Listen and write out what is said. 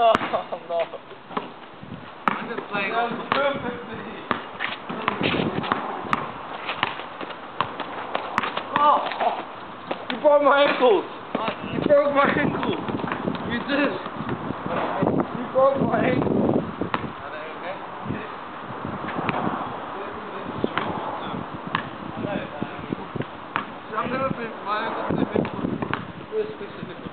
Oh you broke my ankles. You broke my ankles. You did. You broke my ankles. I'm gonna be my ankles specifically.